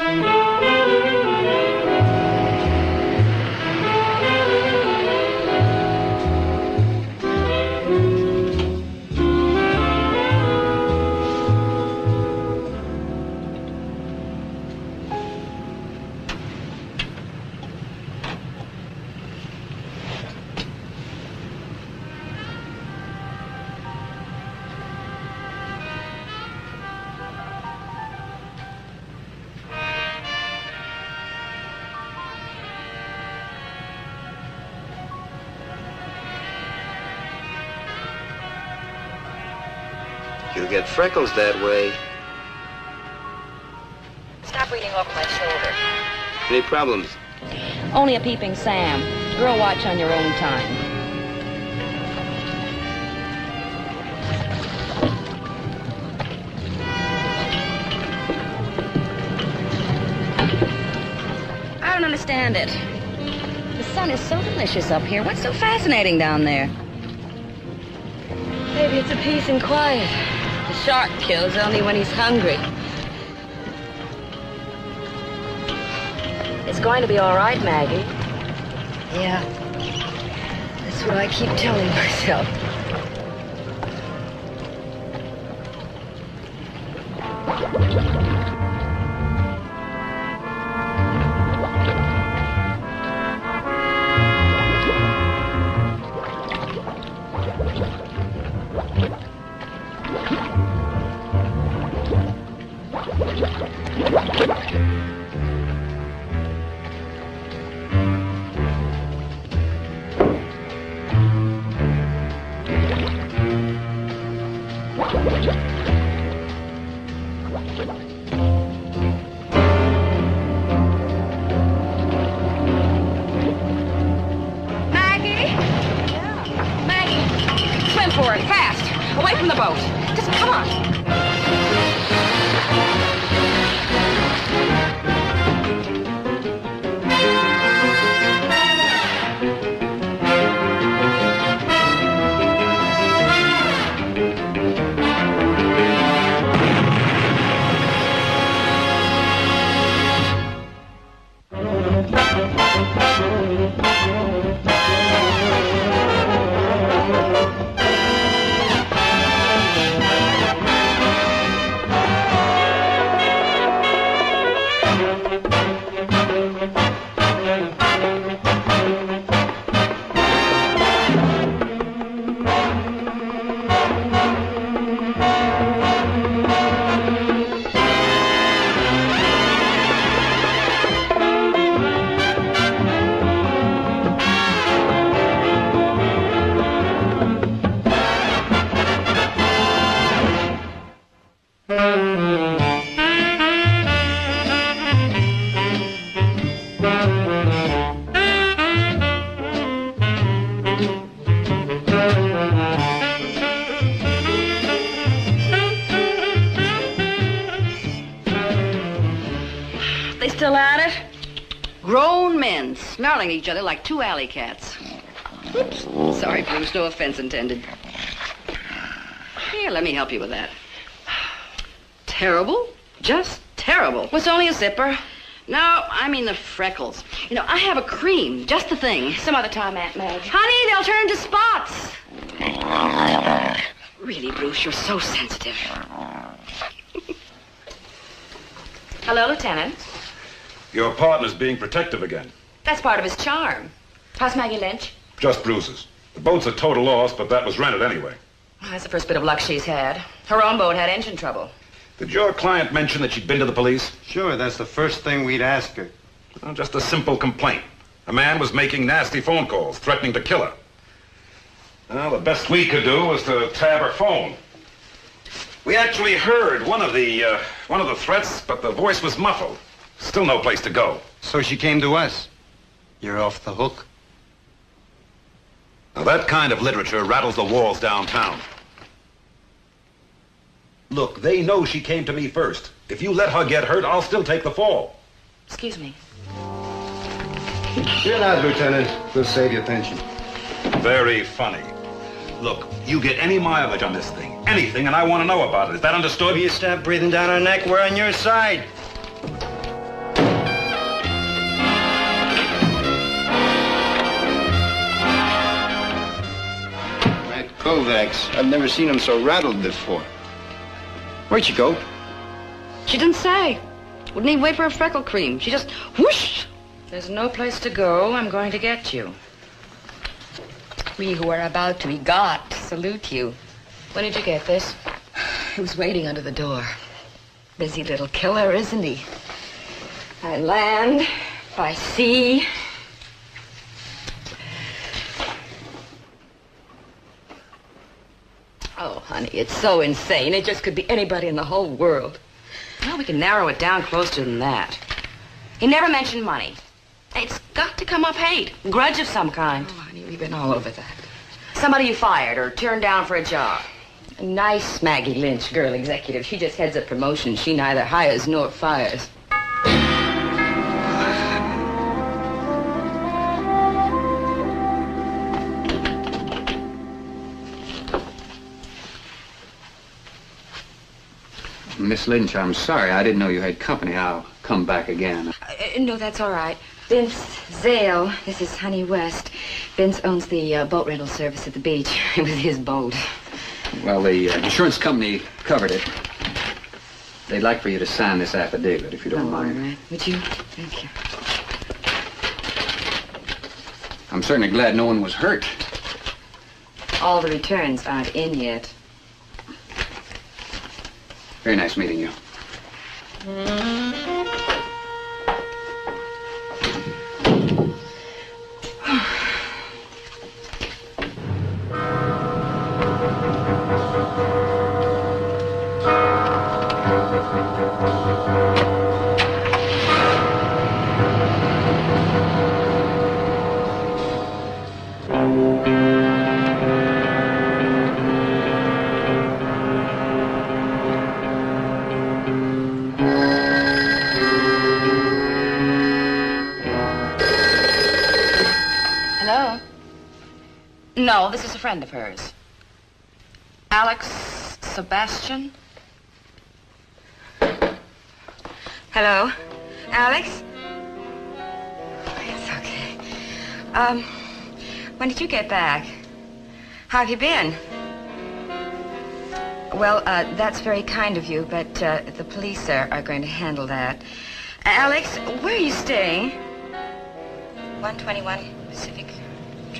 You freckles that way. Stop reading off my shoulder. Any problems? Only a peeping Sam. Girl, watch on your own time. I don't understand it. The sun is so delicious up here. What's so fascinating down there? Maybe it's a peace and quiet. Shark kills only when he's hungry. It's going to be all right, Maggie. Yeah. That's what I keep telling myself. They still at it? Grown men snarling at each other like two alley cats. Oops. Sorry, Bruce. No offense intended. Here, let me help you with that. Terrible? Just terrible. What's only a zipper? No, I mean the freckles. You know, I have a cream, just the thing. Some other time, Aunt Madge. Honey, they'll turn to spots. Really, Bruce, you're so sensitive. Hello, Lieutenant. Your partner's being protective again. That's part of his charm. How's Maggie Lynch? Just bruises. The boat's a total loss, but that was rented anyway. Well, that's the first bit of luck she's had. Her own boat had engine trouble. Did your client mention that she'd been to the police? Sure, that's the first thing we'd ask her. Well, just a simple complaint. A man was making nasty phone calls, threatening to kill her. Well, the best we could do was to tab her phone. We actually heard one of the uh, one of the threats, but the voice was muffled. Still no place to go. So she came to us. You're off the hook. Now that kind of literature rattles the walls downtown. Look, they know she came to me first. If you let her get hurt, I'll still take the fall. Excuse me. You're not, Lieutenant. We'll save your pension. Very funny. Look, you get any mileage on this thing, anything, and I want to know about it. Is that understood? You stop breathing down our neck, we're on your side. Matt Kovacs, I've never seen him so rattled before. Where'd she go? She didn't say. Wouldn't even wait for a freckle cream. She just whoosh. There's no place to go. I'm going to get you. We who are about to be got salute you. When did you get this? He was waiting under the door. Busy little killer, isn't he? By land, by sea. Oh, honey, it's so insane. It just could be anybody in the whole world. Well, we can narrow it down closer than that. He never mentioned money. It's got to come up hate. Grudge of some kind. Oh, honey, we've been all over that. Somebody you fired or turned down for a job. A nice Maggie Lynch, girl executive. She just heads up promotion. She neither hires nor fires. Miss Lynch, I'm sorry. I didn't know you had company. I'll come back again. Uh, no, that's all right. Vince Zale. This is Honey West. Vince owns the uh, boat rental service at the beach. It was his boat. Well, the uh, insurance company covered it. They'd like for you to sign this affidavit, if you don't Oh, mind. right. Would you? Thank you. I'm certainly glad no one was hurt. All the returns aren't in yet. Very nice meeting you. Mm-hmm. No, this is a friend of hers. Alex Sebastian? Hello, Alex. It's okay. Um, when did you get back? How have you been? Well, uh, that's very kind of you, but uh, the police are, are going to handle that. Alex, where are you staying? 121 Pacific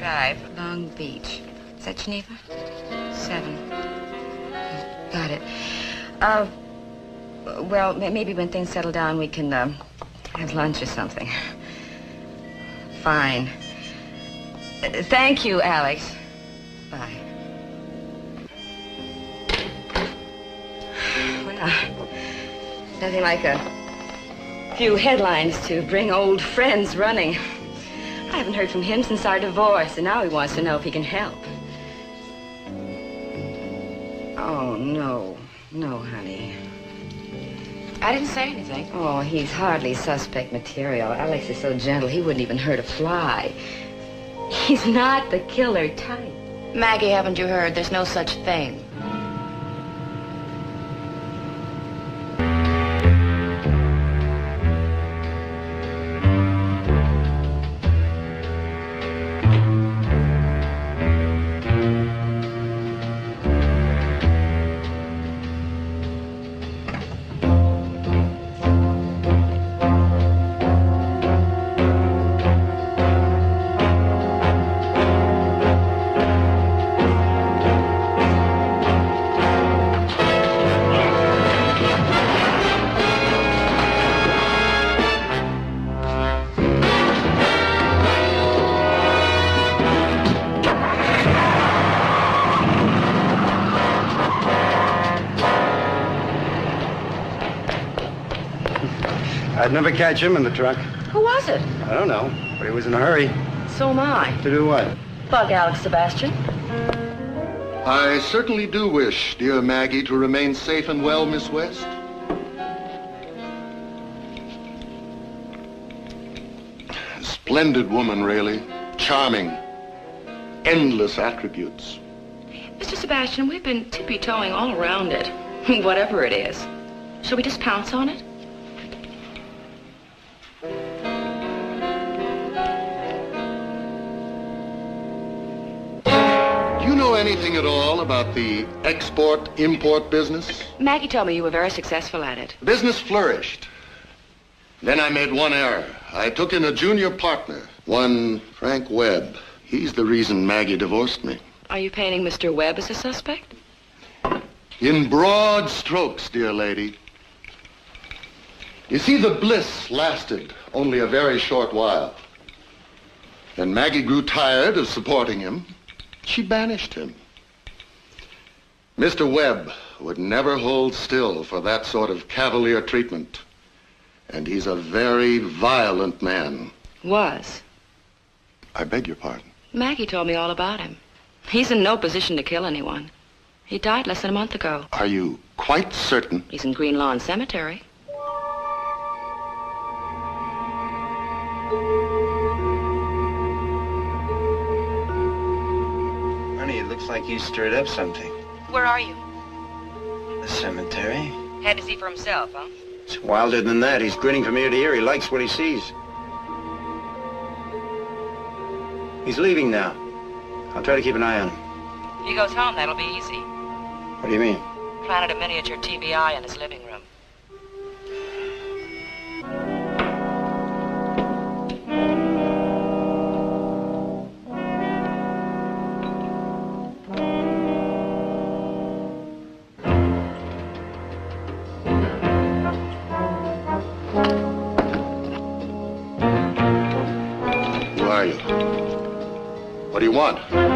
Drive, Long Beach. Is that Geneva? Seven. Got it. Uh, well, maybe when things settle down, we can um, have lunch or something. Fine. Uh, thank you, Alex. Bye. Well, nothing like a few headlines to bring old friends running. I haven't heard from him since our divorce, and now he wants to know if he can help. Oh, no. No, honey. I didn't say anything. Oh, he's hardly suspect material. Alex is so gentle, he wouldn't even hurt a fly. He's not the killer type. Maggie, haven't you heard? There's no such thing. I'd never catch him in the truck. Who was it? I don't know, but he was in a hurry. So am I. To do what? Bug Alex Sebastian. I certainly do wish, dear Maggie, to remain safe and well, Miss West. Splendid woman, really. Charming. Endless attributes. Mr. Sebastian, we've been tippy-toeing all around it. Whatever it is. Shall we just pounce on it? Know anything at all about the export-import business? Maggie told me you were very successful at it. Business flourished. Then I made one error. I took in a junior partner, one Frank Webb. He's the reason Maggie divorced me. Are you painting Mr. Webb as a suspect? In broad strokes, dear lady. You see, the bliss lasted only a very short while. Then Maggie grew tired of supporting him. She banished him. Mr. Webb would never hold still for that sort of cavalier treatment. And he's a very violent man. Was. I beg your pardon. Maggie told me all about him. He's in no position to kill anyone. He died less than a month ago. Are you quite certain? He's in Green Lawn Cemetery. Like you stirred up something. Where are you? The cemetery? Had to see for himself, huh? It's wilder than that. He's grinning from ear to ear. He likes what he sees. He's leaving now. I'll try to keep an eye on him. If He goes home, that'll be easy. What do you mean? Planted a miniature TBI in his living room. What do you want?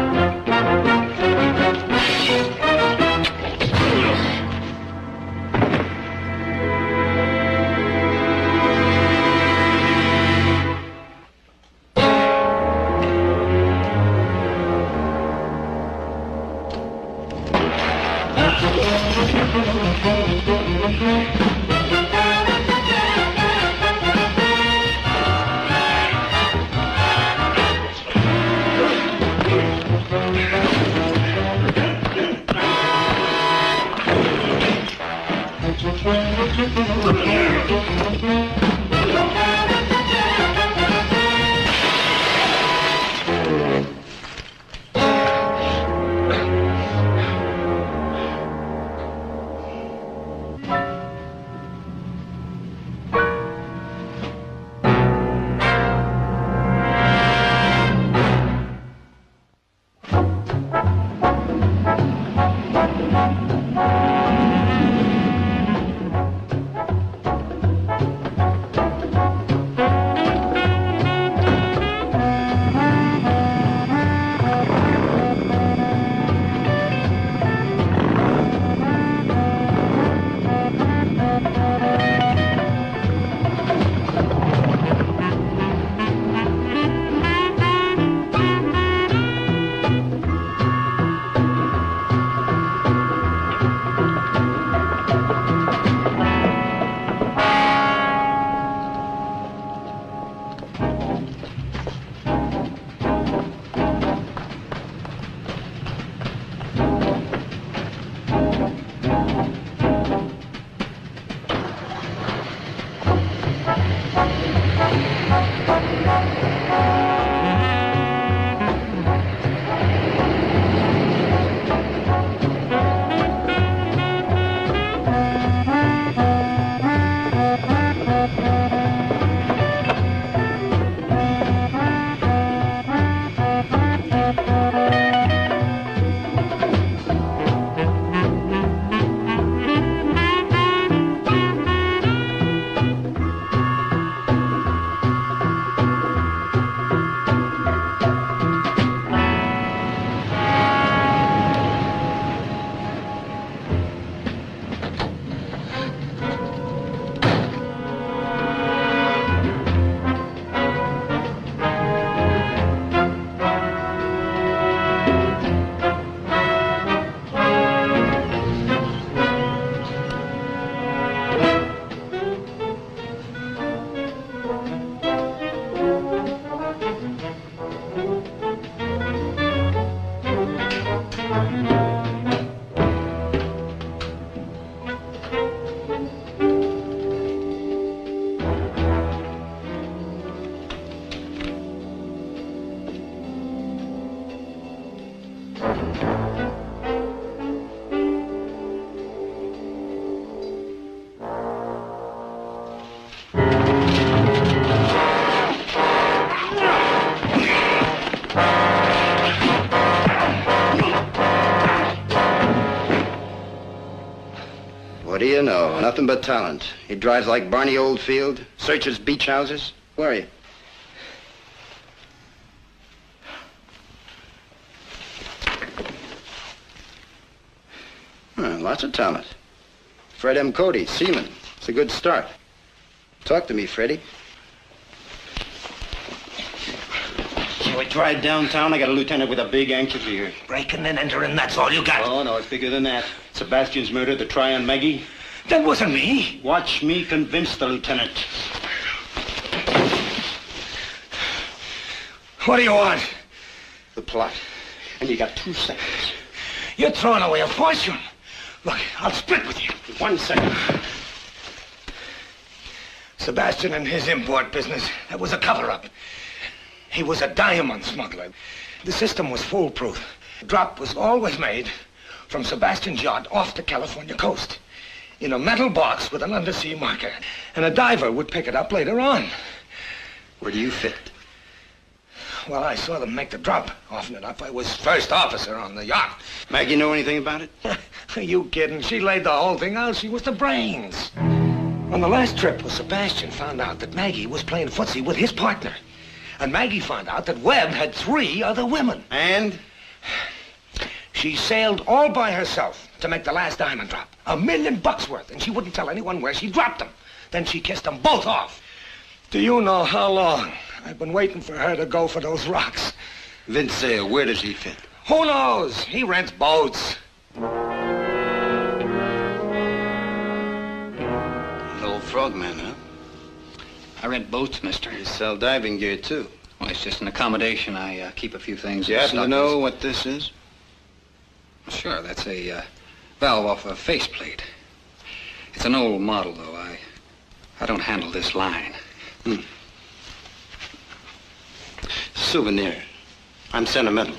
Nothing but talent. He drives like Barney Oldfield, searches beach houses. Where are you? Huh, lots of talent. Fred M. Cody, seaman. It's a good start. Talk to me, Freddie. Shall we drive downtown? I got a lieutenant with a big anxious ear. Breaking and entering, that's all you got. Oh, no, it's bigger than that. Sebastian's murder, the try on Maggie. That wasn't me. Watch me convince the lieutenant. What do you want? The plot. And you got two seconds. You're throwing away a fortune. Look, I'll split with you. One second. Sebastian and his import business, that was a cover-up. He was a diamond smuggler. The system was foolproof. Drop was always made from Sebastian's yacht off the California coast in a metal box with an undersea marker. And a diver would pick it up later on. Where do you fit? Well, I saw them make the drop often enough. I was first officer on the yacht. Maggie know anything about it? Are you kidding? She laid the whole thing out. She was the brains. On the last trip, well, Sebastian found out that Maggie was playing footsie with his partner. And Maggie found out that Webb had three other women. And? She sailed all by herself to make the last diamond drop. A million bucks worth, and she wouldn't tell anyone where she dropped them. Then she kissed them both off. Do you know how long I've been waiting for her to go for those rocks? Vince Zale, where does he fit? Who knows? He rents boats. Old frogman, huh? I rent boats, mister. You sell diving gear, too. Well, it's just an accommodation. I uh, keep a few things. Do you in happen to know what this is? Sure, that's a uh, valve off a faceplate. It's an old model, though. I, I don't handle this line. Hmm. Souvenir. I'm sentimental.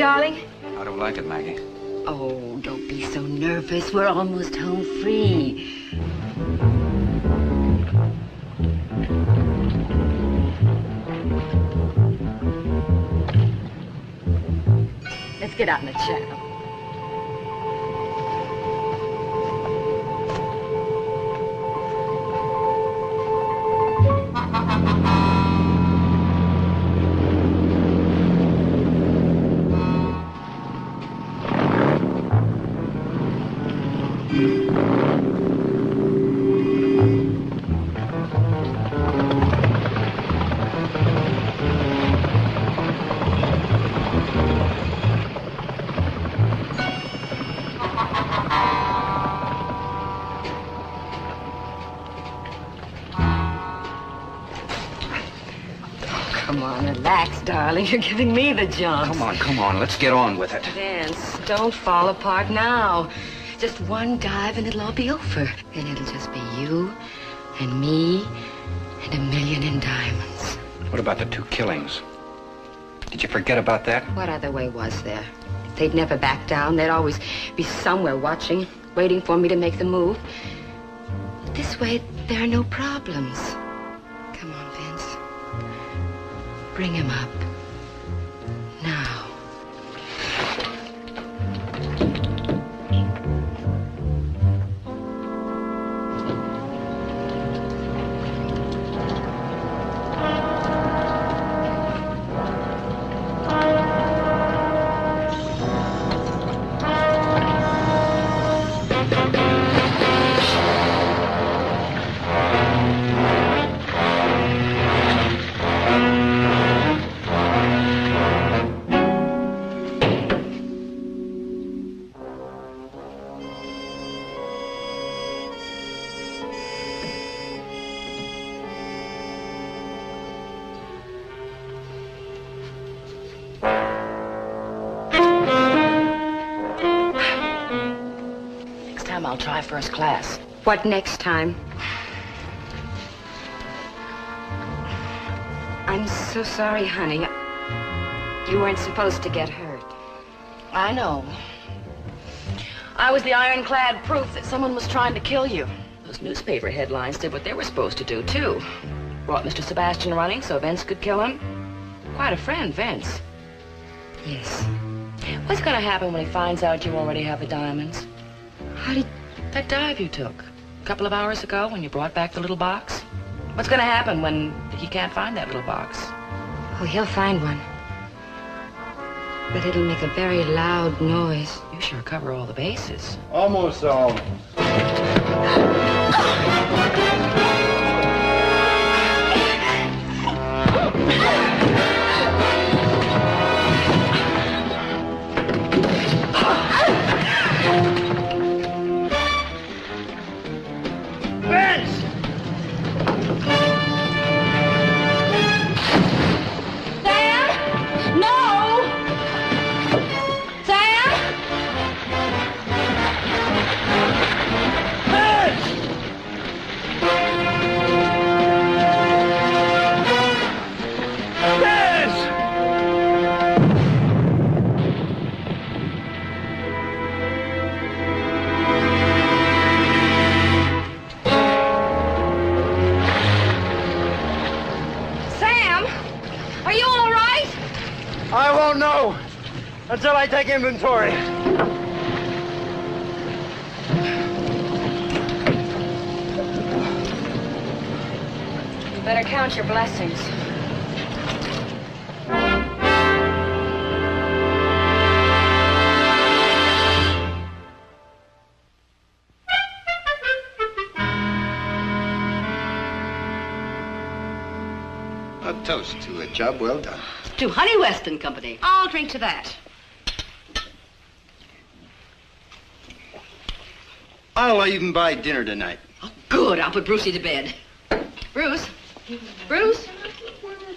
Darling? I don't like it, Maggie. Oh, don't be so nervous. We're almost home free. Let's get out in the channel. Darling. You're giving me the jump. Come on, come on. Let's get on with it. Vance, don't fall apart now. Just one dive and it'll all be over. Then it'll just be you and me and a million in diamonds. What about the two killings? Did you forget about that? What other way was there? They'd never back down. They'd always be somewhere watching, waiting for me to make the move. This way, there are no problems. Come on, Vince. Bring him up. First class. What next time? I'm so sorry, honey. You weren't supposed to get hurt. I know. I was the ironclad proof that someone was trying to kill you. Those newspaper headlines did what they were supposed to do, too. Brought Mr. Sebastian running so Vince could kill him. Quite a friend, Vince. Yes. What's gonna happen when he finds out you already have the diamonds? How did... That dive you took a couple of hours ago when you brought back the little box? What's gonna happen when he can't find that little box? Oh, he'll find one. But it'll make a very loud noise. You sure cover all the bases. Almost all. take inventory. You better count your blessings. A toast to a job well done. To Honey West and Company. I'll drink to that. I'll even buy dinner tonight. Oh, good. I'll put Brucey to bed. Bruce? Bruce?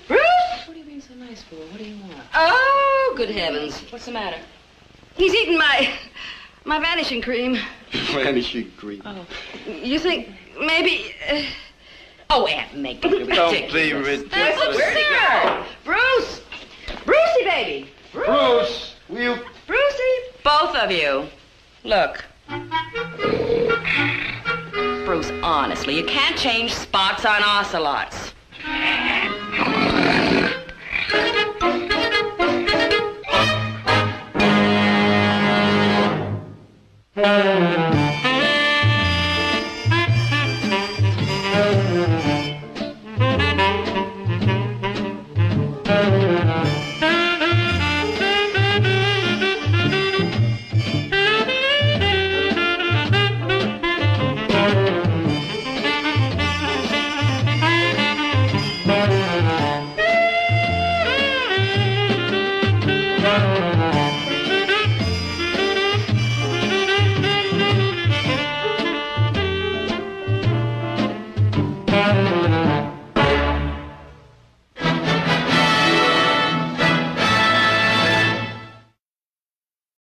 Bruce? What are you being so nice for? What do you want? Oh, good heavens. What's the matter? He's eaten my my vanishing cream. Vanishing cream. Oh. You think maybe... Uh... Oh, Aunt Meg, don't be ridiculous. Don't be ridiculous. That's absurd. Bruce! Brucey, baby! Bruce, will you... Brucey! Both of you. Look. Bruce, honestly, you can't change spots on ocelots.